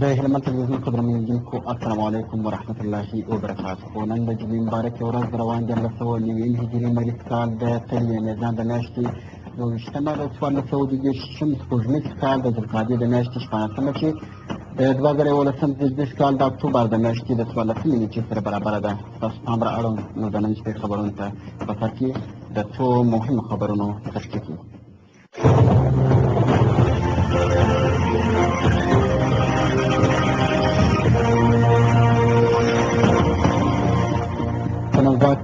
د هلمند تلویزیون قدرمنونکو السلام علیکم ورحمت الله وبرکاته نن د جمعې مبارکې ورځ د روان دیارلس سوه نوي هجري لمریز کال د تلویې میزان د میاشتې یوویشتمه د څوارلس سوه دوویشتم سپوږمیز کال د ذوالقعدې د میاشتې شپاړسمه چې د دوه زره یولسم زېږدیز کال د اکتوبر د میاشتې د څوارلسمې نېټې سره برابره ده ستاسو پام را اړوم نو د نن شپې خبرونو ته په سر کې د څو مهمو خبرونو تشکیل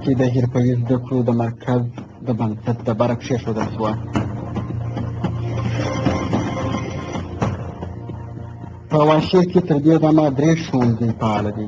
کې د حرفوي زده کړو د مرکز د بنسټ ډبره کښېښودل شوه په واشیر کې تر دې دمه درې ښوونځي فعاله دي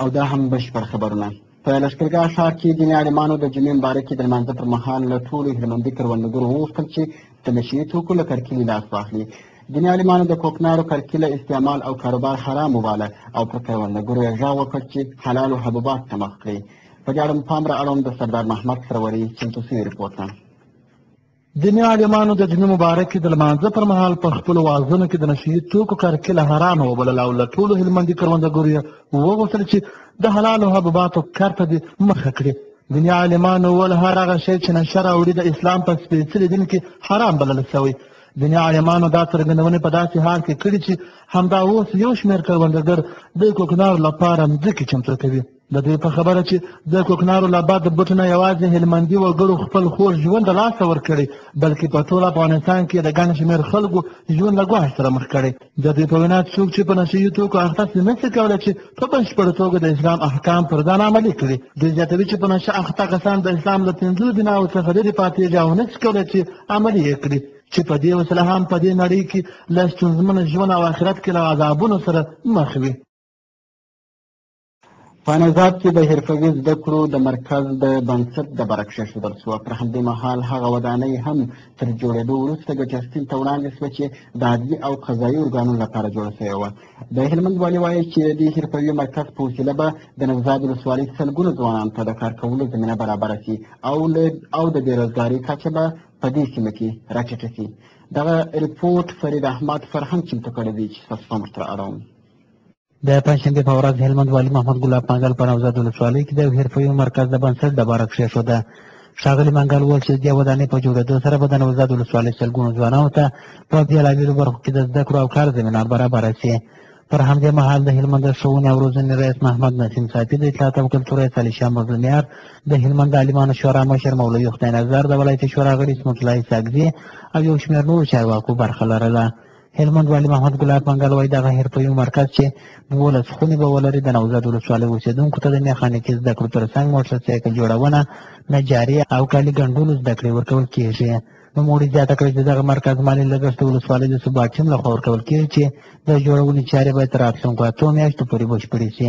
او دا هم بشپړ خبرونه په لښکرګاه ښار کې دیني عالمانو د جمعې مبارکې د لمانځه پر مهال له ټولو هلمندي کروندګرو وغوښتل چې د نشه یي توکو له کرکیلې لاس واخلي دیني عالمانو د کوکنارو کرکیله استعمال او کاروبار حرام وباله او پر کروندګرو یې غږ وکړ چې حلالو حبوبات ته مخ کړئ په دې اړه مو پام را اړوم د سردار محمد سروري چمتو سوي رپورټ دیني عالمانو د جمعې مبارکې د لمانځه پر مهال په خپلو وعظونو کې د نشهيي توکو کرکیله حرامه وبلله او له ټولو هلمندي کروندګرو یې وغوښتل چې د حلالو حبوباتو کرته دې مخه کړي دیني عالمانو وویل هر هغه شی چې نشه راوړي د اسلام په سپېڅلي دین کې حرام بلل شوی دیني عالمانو دا څرګندونې په داسې حال کې کړي چې همدا اوس یو شمېر کروندګر د کوکنارو لپاره مځکې چمتو کوي د دوی په خبره چې د کوکنارو له باد بوټو نه یوازې هلمندي وګړو خپل خوږ ژوند د لاسه ورکړي بلکې په ټول افغانستان کې د ګڼ شمېر خلکو ژوند له ګواښ سره مخ کړي د دوی په وینا څوک چې په نشه یي توکو اخته سي نه سي کولی چې په بشپړه توګه د اسلام احکام پر ځان عملي کړي دوی زیاتوي چې په نشه اخته کسان د اسلام له پنځو بناو څخه لرې پاتېږي او نه سي کولی چې عملي یې کړي چې په دې وسله هم په دې نړۍ کې له ستونزمن ژوند او آخرت کې له عذابونو سره مخ وي په نظاب کې د حرفوي زده کړو د مرکز د بنسټ ډبره کښېښودل شوه. پر همدې مهال هغه ودانۍ هم تر جوړېدو وروسته ګټې اخیستنې ته وړاندې شوه چې د عدلي او قضایي ارګانونو لپاره جوړه شوې وه. د هلمند والي وایي چې د دې حرفوي مرکز په وسیله به د نوزاد ولسوالۍ سلګونو ځوانانو ته د کار کولو زمینه برابره شي او له او د بېروزګارۍ کچه به په دې سیمه کې راټیټه شي. دغه رپورټ فرید احمد فرهنګ چمتو کړی دی چې ستاسو پام ورته اړوم. د پنجشنبې په ورځ هلمند والي محمد ګلاب منګل په نوزاد ولسوالۍ کې د یو حرفوي مرکز د بنسټ ډبره کښېښوده ښاغلي منګل وویل چې د دې ودانۍ په جوړېدو سره به د نوزاد ولسوالۍ سلګونو ځوانانو ته په بېلابېلو برخو کې د زده کړو او کار زمینه برابره شي پر همدې مهال د هلمند د ښوونې او روزنې رئیس محمد نسیم صافي د اطلاعات او کلتور رئیس علي شاه مظلومیار د هلمند د عالمانو شورا مشر مولوي خدای نظر د ولایتي شورا غړي اسمت الله اسحاقزي او یو شمېر نورو چارواکو برخه لرله هلمند والي محمد ګلاب منګل وایي دغه حرفوي مرکز چې دولس خونې به ولري د نوزاد ولسوالۍ اوسېدونکو ته د میخانیکي زده کړو ترڅنګ موټرسایکل جوړونه نجاري او کالي ګنډلو زده کړې ورکول کېږي نوموړي زیاته کړې چې دغه مرکز مالي لګښت د ولسوالۍ د ثبات ټیم لخوا ورکول کېږي چې د جوړونې چارې به تر راتلونکو اتو میاشتو پورې بشپړې شي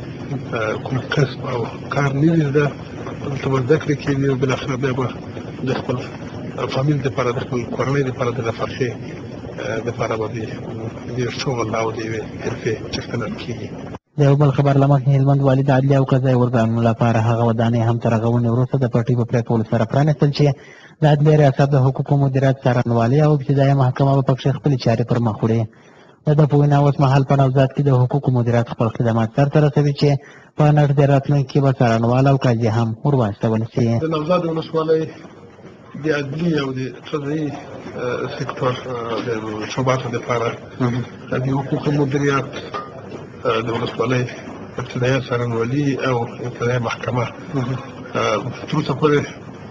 کوم کسب او کار نه وي زده دلته به زده کړې کېږي او بالاخره بیا به د خپل فامیل دپاره د خپل کورنۍ دپاره د نفقې دپاره به د دې شغل او د یوې حرفې څښتنه کېږي د یو بل خبر له مخې هلمند والي د عدلي او قضایي ارګانونو لپاره هغه ودانۍ هم تر رغونې وروسته د پټۍ په پرېکولو سره پرانیستل چې د عدلي ریاست د حقوقو مدیریت څارنوالۍ او ابتدایه محکمه به پکښې خپلې چارې پر مخ وړي د ده په وینا اوس مهال په نوزاد کې د حقوقو مدیریت خپل خدمات سرته رسوي چې په نږدې راتلونکي کې به څارنوال او قاضي هم ورواستول شي د نوزاد ولسوالۍ د عدلي او د قضایي سکتور د شوباتو لپاره د حقوقو مدیریت د ولسوالۍ ابتدایي څارنوالي او ابتدایي محکمه تر اوسه پورې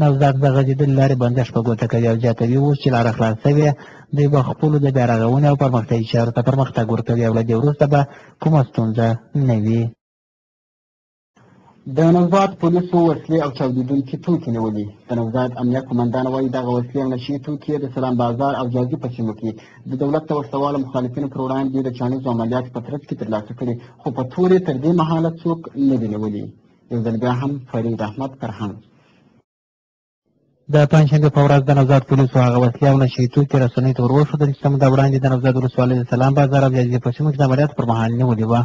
نوزاد د غځېدلې لارې بندښت په ګوته کوي او زیاتوي، اوس چې لاره خلاصه شوې، دوی به خپلو د بیا رغونې او پرمختیایي چارو ته پرمختګ ورکوي او له دې وروسته به کومه ستونزه نه وي. د نوزاد پولیسو وسلې او چاودېدونکي توکي نیولي. د نوزاد امنیه قومندان وايي، دغه وسلې او نشه یي توکي یې د سلام بازار او جازي په سیمو کې د دولت د وسله والو مخالفینو پر وړاندې د چاڼیزو عملیاتو په ترڅ کې ترلاسه کړي، خو په تور یې تر دې مهاله څوک نه دي نیولي. یو ځل بیا هم فرید احمد فرهنګ. د پنجشنبې په ورځ د نوزاد پولیسو هغه وسلې او نشهيي توکي رسنۍ ته ور وښودل چې څه موده وړاندې د نوزاد ولسوالۍ د سلام بازار او یاجې په سیمو کې د عملیاتو پر مهال نیولي وه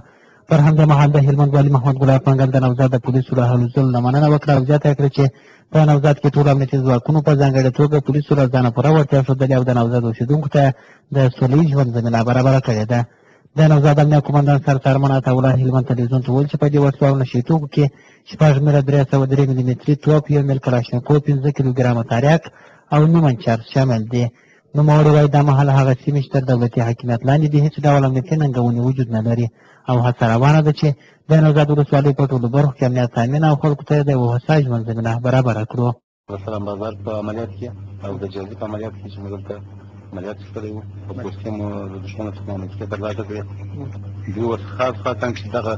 پر همدې مهال د هلمند والي محمد ګلاب منګل د نوزاد د پولیسو له هلو ځلو نه مننه وکړه او زیاته یې کړه چې په نوزاد کې ټول امنیتي ځواکونو په ځانګړې توګه پولیسو له ځانه پوره وړتیا ښودلې او د نوزاد اوسېدونکو ته د سولهییز ژوند زمینه برابره کړې ده د نوزاد امنیه قومندان سرکارمن عطاالله هلمند تلویزیون ته وویل چې په دې وسلو او نشي توکو کې شپږ میله درې سوه درې ملي متري توپ یو میل کلاشنکو پنځه کیلوګرامه تاریاک او نیمن چارج شامل دي نوموړي وایي دا مهال هغه سیمې چې تر دولتي حاکمیت لاندې دي هیڅ ډول امنیتي ننګونې وجود نه لري او هڅه روانه ده چې د نوزاد ولسوالۍ په ټولو برخو کې امنیت تامین او خلکو ته یې د یوه هوسا ژوند زمینه برابره کړو د سلام بازار په عملیات کې او د جازي په عملیات کې چې موږ دلته عملیات کړی وو او پوستې مو د دښمن څخه مو مسکې ترلاسه کړې دوی ورس خاص خاص هم چې دغه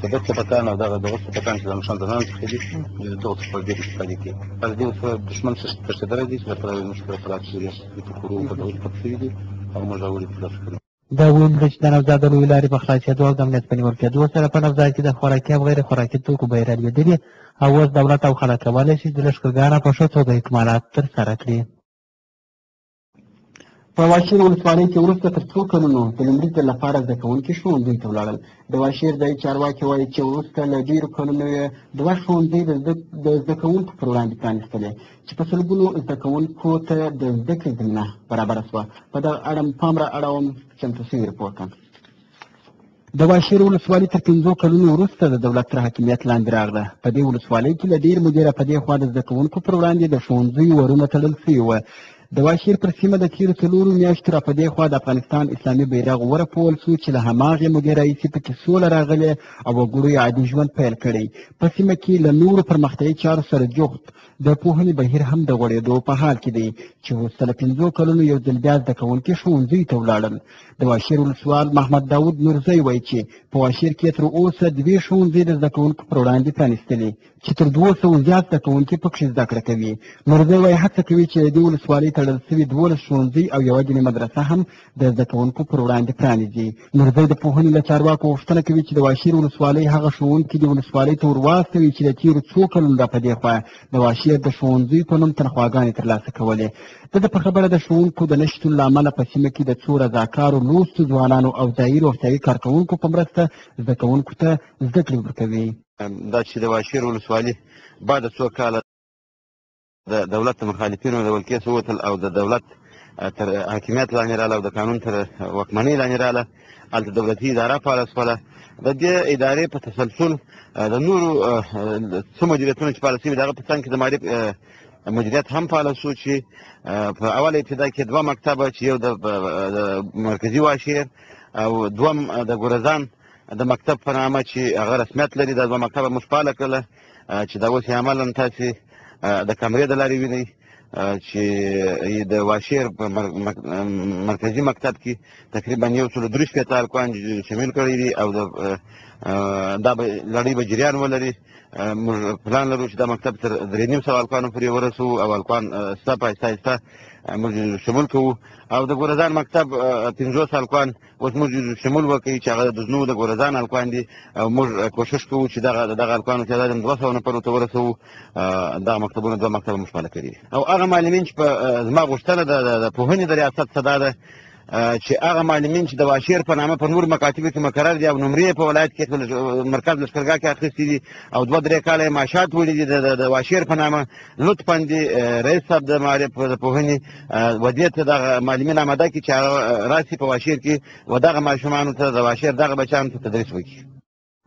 سبت سبتان او دغه دغه سبتان چې د نشان زنان څخه دي دوی د دغه څخه ډېر استفادې کوي هغه دې سره دښمن څه تښتېدلی دی چې لپاره یې موږ سره پلاټ چې د فکرو په ډول پک شوي دي او موږ راولي ترلاسه کړو دا ویل دي چې د نوزاد د لوی لارې په خلاصېدو او د امنیت په نیول کېدو سره په نوزاد کې د خوراکي او غیر خوراکي توکو بیې رالوېدلي او اوس دولت او خلک کولی شي د لښکرګانه په ښه توګه اکمالات ترسره کړي په واشیر ولسوالۍ کې وروسته تر څو کلونو د لومړي ځل لپاره زده کوونکي ښوونځیو ته ولاړل د واشیر ځایي چارواکي وایي چې وروسته له ډېرو کلونو یې دوه ښوونځۍ د زده کوونکو پر وړاندې پرانیستلې چې په سلګونو زده کوونکو ته د زده کړې زمینه برابره شوه په دغه اړه پام را اړوم چمتو شوې رپورټ د واشیر ولسوالي تر پنځو کلونو وروسته د دولت تر حاکمیت لاندې راغله په دې ولسوالۍ کې له ډېر مدیره په دې خوا د زده کوونکو پر وړاندې د ښوونځیو ورونه تړل شوي وه د واشیر پر سیمه د تیرو څلورو میاشتو را په دې خوا د افغانستان اسلامي بیرغ ورپول شو چې له هماغې مودې راهیسې پکې سوله راغلې او وګړو یې عادي ژوند پیل کړی په سیمه کې له نورو پرمختیایي چارو سره جوخت د پوهنې بهیر هم د غوړېدو په حال کې دی چې وروسته له پنځو کلونو یو ځل بیا زده کوونکي ښوونځیو ته ولاړل د واشیر ولسوال محمد داود نورزی وایي چې په واشیر کې تر اوسه دوې ښوونځي د زده کوونکو پر وړاندې پرانیستلي چې تر دوو سوو زیات زده کوونکي پکښې زده کړه کوي نورزی وایي هڅه کوي چې د دې ولسوالۍ تړل سوي دولس ښوونځي او یوه دیني مدرسه هم د زده کوونکو پر وړاندې پرانیزي نورزی د پوهنې له چارواکو غوښتنه کوي چې د واشیر ولسوالۍ هغه ښوونکي د ولسوالۍ ته ورواستوي چې د تېرو څو کلونو را په دې خوا د واشیر د ښوونځیو په نوم تنخواګانې ترلاسه کولې د ده په خبره د ښوونکو د نه شتون له امله په سیمه کې د څو رضاکارو لوستو ځوانانو او ځایي روغتیايي کارکوونکو په مرسته زده کوونکو ته زده کړې ورکوي دا چې د واشیر ولسوالي بعد څو کاله د دولت د مخالفینو د ولکې څخه ووتل او د دولت تر حاکمیت لاندې رااله او د قانون تر واکمنۍ لاندې رااله هلته دولتي اداره فعاله شوله د دې ادارې په تسلسل د نورو څو مدیریتونو چې فعاله شوي د هغه په څنګ کې د معارف مدیریت هم فعاله شو چې په اوله ابتدا کې دوه مکتبه چې یو د مرکزي واشیر او دوم د ګورزان د مکتب په نامه چې هغه رسمیت لري دا دوه مکتبه موږ فعاله کړله چې دا اوس عملا تاسو د کمرې د لارې وینئ چې د واشیر په مرکزی مکتب کې تقریبا یو سل درې شپېته ارکان شامل کړي دي او د دا به لړۍ به جریان ولري موږ پلان لرو چې دا مکتب تر درې نیم سوه هلکانو پورې ورسوو او هلکان سته په آهسته آهسته موږ شمول کوو او د ګورزان مکتب پنځوس هلکان اوس موږ یو شمول وکړي چې هغه د زنو د ګورزان الکوان دي او موږ کوشش کوو چې دغه دغه الکوانو چې دادم دوه سوه نفرو ته ورسوو دغه مکتبونه دوه مکتبه موږ فعاله کړي او هغه معلمین چې په زما غوښتنه ده د پوهنې د ریاست څه دا ده چې هغه معلمین چې د واشیر په نامه په نور مکاتبو کې مقرر دي او نمرې په ولایت کې مرکز لشکرګاه کې اخیستي دي او دوه درې کاله یې معاشات وړي دي د واشیر په نامه لطفا دې رئیس صاحب د معارف د پوهنې ودې ته دغه معلمین آماده کړي چې هغه راسي په واشیر کې و دغه ماشومانو ته د واشیر دغه بچیانو ته تدریس وکړي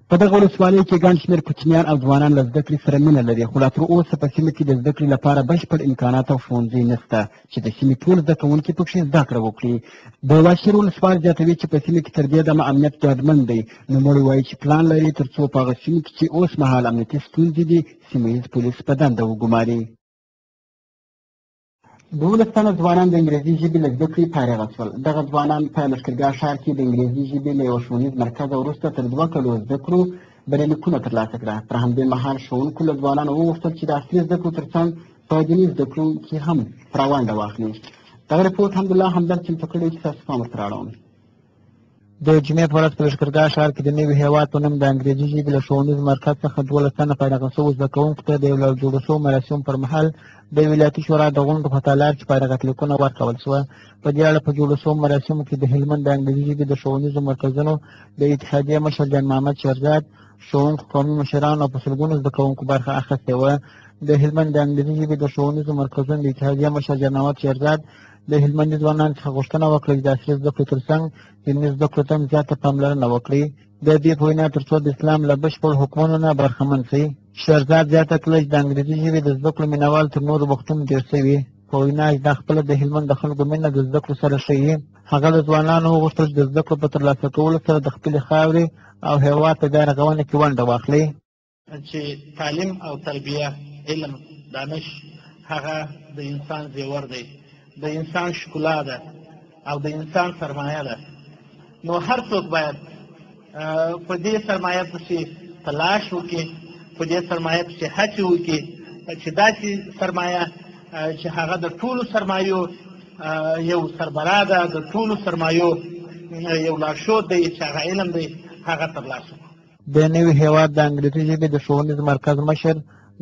په دغه ولسوالۍ کې ګڼ شمېر کوچنیان او ځوانان له زده کړې سره مینه لري خو لا تر اوسه په سیمه کې د زده کړې لپاره بشپړ امکانات او ښوونځي نشته چې د سیمې ټول زده کوونکي پکې زده کړه وکړي د واشیر ولسوال زیاتوي چې په سیمه کې تر دې دمه امنیت ډاډمن دی نوموړی وایي چې پلان لري تر څو په هغه سیمو کې چې اوس مهال امنیتي ستونزې دي سیمه ییز پولیس په دنده وګماري دوولس تنه ځوانان د انګریزي ژبې له زده کړې فارغ شول دغه ځوانان په لښکرګاه ښار کې د انګریزي ژبې له یوه ښوونیز مرکزه وروسته تر دوه کلو زده کړو بریالیتونه ترلاسه کړه پر همدې مهال ښوونکو له ځوانانو وغوښتل چې د عصري زده کړو ترڅنګ په دیني زده کړو کې هم را ونډه واخلي دغه رپورټ حمدالله همدرد چمتو کړی چې تاسو پام ورته راړوم د جمعې په ورځ په لښکرګاه ښار کې د نوي هېواد په نوم د انګرېزي ژبې له ښوونیز مرکز څخه دولس تنه پیداغه شوو زده کوونکو ته د یو لړ جوړو شوو مراسمو پر مهال د ولایتي شورا د غونډو په تالار کې پیداغت لیکونه ورکول شوه په دې اړه په جوړو شوو مراسمو کې د هلمند د انګرېزي ژبې د ښوونیزو مرکزونو د اتحادیې مشر جان محمد شهزاد ښوونکو، قومي مشرانو او په سلګونو زده کوونکو برخه اخیستې وه. د هلمند د انګریزي ژبې د ښوونیزو مرکزونو د اتحادیې مشر جناوت شیرزاد د هلمندي ځوانانو څخه غوښتنه وکړه چې د عصري زده کړو ترڅنګ علمي زده کړو ته هم زیاته پاملرنه وکړي. د دې په وینا ترڅو د اسلام له بشپړو حکمونو نه برخمن شئ. شیرزاد زیاته کړه چې د انګریزي ژبې د زده کړو مینوال تر نورو وختونو ډېر شوي. په وینا یې دا خپله د هلمند د خلکو مینه د زده کړو سره ښيي. هغه د ځوانانو وغوښتل چې د زده کړو په ترلاسه کولو سره د خپلې خاورې او هېواد په بیا رغونه کې ونډه واخلي چې تعلیم او تربیه علم دانش هغه د انسان زیور دی د انسان ښکلا ده او د انسان سرمایه ده نو هر څوک باید په دې سرمایه پسې تلاش وکړي په دې سرمایه پسې هڅې وکړي چې داسې سرمایه چې هغه د ټولو سرمایو یو سربرا ده د ټولو سرمایو یو لارښود دی چې هغه علم دی هغه ترلاسه کړو د نوي هیواد د انګلیسي ژبې د ښوونیز مرکز مشر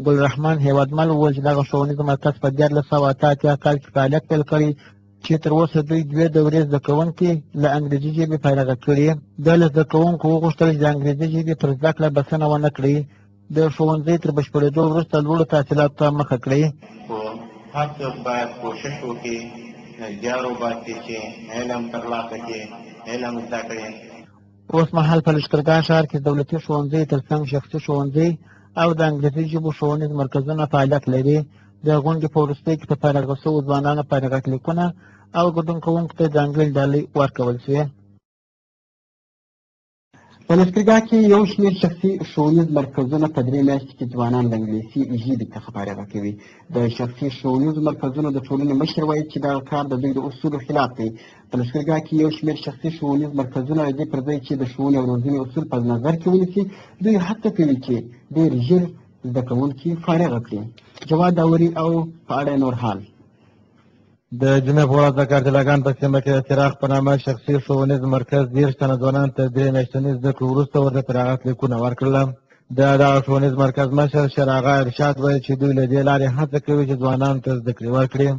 ګل رحمان هیوادمل وویل چې دغه ښوونیز مرکز په دیارلس سوه اته اتیا کال کې فعالیت پیل کړی چې تر اوسه دوی دوې دورې زده کوونکي له انګریزي ژبې فارغه کړي ده له زده کوونکو وغوښتل چې د انګریزي ژبې پر زده کړه بسنه ونه کړي د ښوونځي تر بشپړېدو وروسته لوړو تحصیلاتو ته مخه کړي خو هر څوک باید کوشش وکړي زیار وباسي چې علم ترلاسه کړي علم زده کړي اوس مهال په لښکرګاه ښار کې دولتي ښوونځي ترڅنګ شخصي ښوونځي او د انګلیسي ژبو ښوونیز مرکزونه فعالیت لري د غونډې په وروستۍ کې په فارغه شوو ځوانانو فارغت لیکونه او ګډون کوونکو ته ځانګړي ډالۍ ورکول شوې په لښکرګاه کې یو شمېر شخصي ښوونیز مرکزونه په درې میاشتې کې ځوانان له انګلیسي ژبې څخه فارغه کوي د شخصي ښوونیزو مرکزونو د ټولنې مشر وایي چې دغه کار د دوی د اصولو خلاف دی په لښکرګاه کې یو شمېر شخصي ښوونیز مرکزونه د دې پر ځای چې د ښوونې او روزنې اصول په نظر کې ونیسي دوی هڅه کوي چې ډېر ژر زده کوونکي فارغه کړي جواد داوري او په اړه نور حال د جمعې په ورځ د کارتلاګان په سیمه کې د څراغ په نامه شخصي ښوونیز مرکز دېرش تنه ځوانان تر درې میاشتني زده کړو وروسته ورته فراغت لیکونه ورکړل د دغه ښوونیز مرکز مشر شراغه ارشاد وایي چې دوی له دې لارې هڅه کوي چې ځوانانو ته زده کړې ورکړي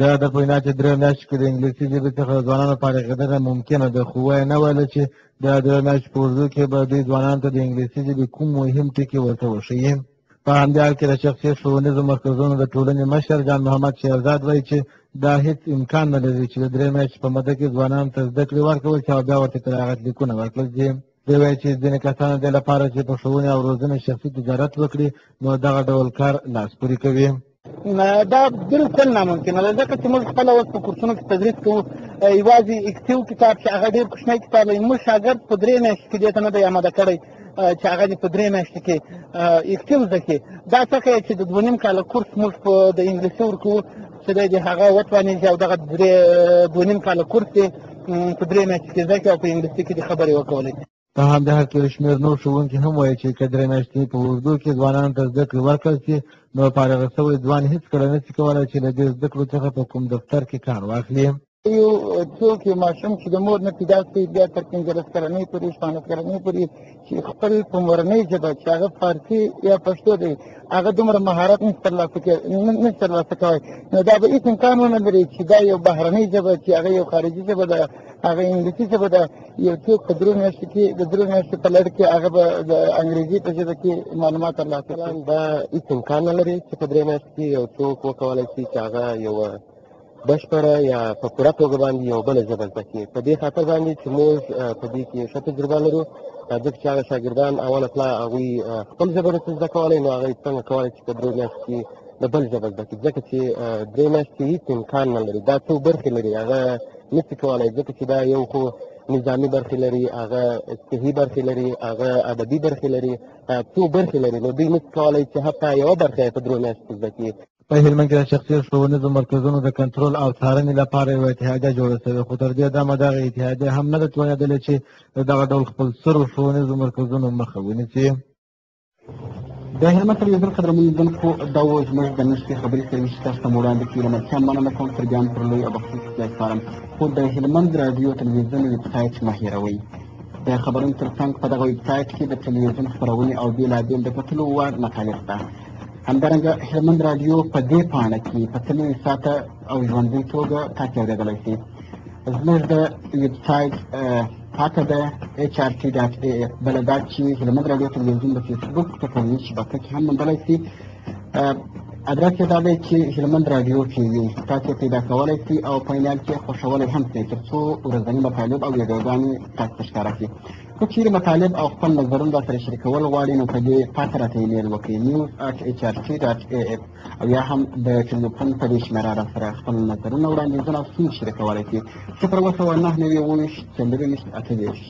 د ده په وینا چې درې میاشتې کې د انګلیسي ژبې څخه د ځوانانو فارغېدنه ممکنه ده خو وایي نه ویله چې د درې میاشتې په اوږدو کې به دوی ځوانانو ته د انګلیسي ژبې کوم مهم ټکي ورته وښیي په همدې حال کې د شخصي ښوونیزو مرکزونو د ټولنې مشر جان محمد شیرزاد وایي چې دا هیڅ امکان نه لري چې د درې میاشتې په موده کې ځوانانو ته زده کړې ورکول شي او بیا ورته قراغت لیکونه ورکړل شي دی وایي چې ځینې کسان د دې لپاره چې په ښوونې او روزنې شخصي تجارت وکړي نو دغه ډول کار لاس پورې کوي دا بالکل ناممکنه ده ځکه چې موږ خپله اوس په کورسونو کې تدریس کوو یوازې اکتیو کتاب چې هغه ډېر کوچنی کتاب دی موږ شاګرد په درې میاشتې کې دې ته نه دی آماده کړی چې هغه دې په درې میاشتې کې اکتیو زده کړي دا څه ښیي چې د دوه نیم کاله کورس موږ په د انګلیسي ورکوو خدای دې هغه وتوانېږي او دغه درې دوه نیم کاله کورس دې په درې میاشتې کې زده کړي او په انګلیسي کې دې خبرې وکولی شي. په همدې حال کې یو شمېر نور ښوونکي هم وایي چې که درې میاشتې په اوږدو کې ځوانانو ته زده کړې ورکړل شي نو فارغ شوی ځوان هېڅکله نه شي کولی چې له دې زده کړو څخه په کوم دفتر کې کار واخلي. یو څوک یو ماشوم چې د مور نه پیدا شوی بیا تر پنځلس کلنۍ پورې شپاړس کلنۍ پورې چې خپل په مورنۍ ژبه چې هغه فارسي یا پښتو دی هغه دومره مهارت نشي ترلاسه نشي ترلاسه کوی نو دا به هېڅ امکان ونه لري چې دا یو بهرنۍ ژبه چې هغه یو خارجي ژبه ده هغه انګلیسي ژبه ده یو څوک په درو میاشتو کې د درو میاشتو په لړ کې هغه به د انګریزي په ژبه کې معلومات ترلاسه کړي دا هېڅ امکان نه لري چې په درې میاشتو کې یو څوک وکولی شي چې هغه یو بشپړه یا په پوره توګه باندې یو بل ژبه زده کړي په دې خاطر باندې چې موږ په دې کې ښه تجربه لرو ځکه چې هغه شاګردان اوله پلا هغوی خپل ژبه نه زده کولی نو هغوی څنګه کولی چې په درې میاشتو کې د بل ژبه زده کړي ځکه چې درې میاشتې هېڅ امکان نه لري دا څو برخې لري هغه نه شي کولی ځکه چې دا یو خو نظامی برخې لري هغه صحي برخې لري هغه ادبي برخې لري څو برخې لري نو دوی نشي کولی چې حتی یوه برخه یې په درو میاشتو کې زده کړي په هلمند کې د شخصي ښوونیزو مرکزونو د کنټرول او څارنې لپاره یوه اتحادیه جوړه شوې خو تر دې دمه دغه اتحادیه هم نه ده توانېدلې چې د دغه ډول خپل سرو ښوونیزو مرکزونو مخه ونیسي د هلمند تلویزیون قدرمن لیدونکو دا و زموږ د نشرې خبري سرویس چې تاسو ته مو وړاندې کړي له ملتیا مننه کوم تر بیا هم پر لوی او بخښونکي خدای سپارم خو د هلمند راډیو تلویزیون ویبسایټ مه هېروئ د خبرونو ترڅنګ په دغه ویبسایټ کې د تلویزیون خپرونې او بېلابېل د کتلو وړ مقالې شته همدارنګه هلمند راډیو په دې پاڼه کې په څه نوي ساعته او ژوندۍ توګه تاسې اورېدلی شئ زموږ د ویبسایټ پاته ده ایچ آر ټي ډاټ ای ایف بله دا چې هلمند راډیو تلویزیون د فیسبوک په ټولنیز شبکه کې هم موندلی شئ ادرس یې دا دی چې هلمند راډیو ټي وي تاسې پیدا کولی شئ او په انیال کې خوښولی هم شئ تر څو ورځني مطالب او ویډیوګانې تاسو ته ښکاره کړي که چیرې مطالب او خپل نظرونه راسره شریکول غواړي نو په دې پته راته ایمیل وکړئ نیوز اټ ایچ ار ټي ډاټ ای اف او یا هم د ټلوفون په دې شمېره راسره خپل نظرونه وړاندیزونه او ستونزې شریکولی شي صفر اوه سوه نهه نوي اوویشت څلور ویشت اته دېرش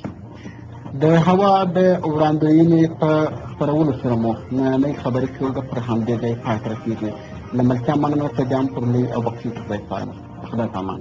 د هوا د وړاندوینې په خپرولو سره مو نننۍ خبري ټولګه پر همدې ځای پای ته رسېږي له ملتیا مننه چې بیا هم پر لوی او بخښونکي خدای سپارم خدای پامان